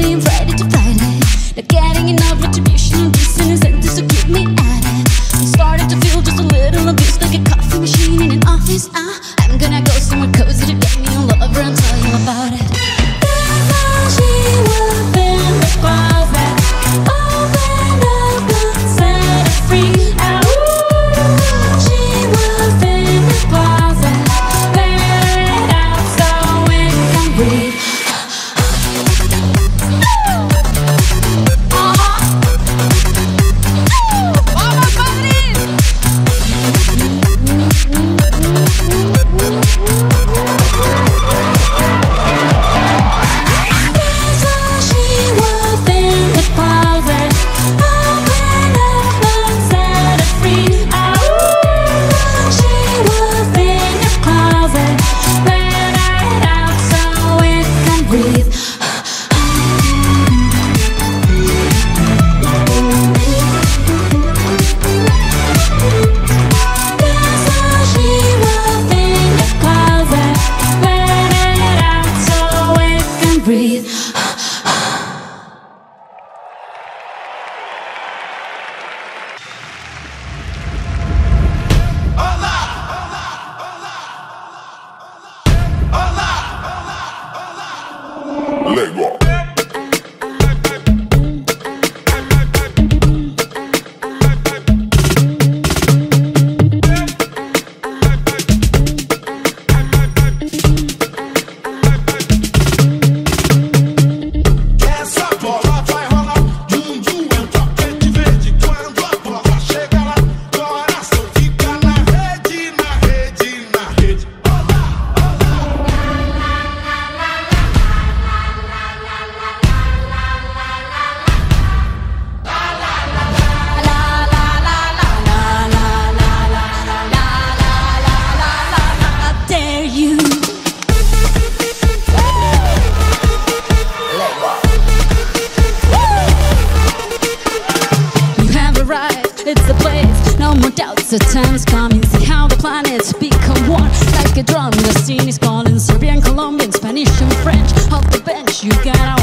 end, are ready to fight it? Not getting enough retribution, this and incentive, so keep me at it I Started to feel just a little abused, like a coffee machine in an office I, I'm gonna go somewhere cozy to get me a lover and tell you about it Lego. The time's coming, see how the planets become one Like a drum, the scene is calling Serbian, Colombian, Spanish and French. Off the bench, you gotta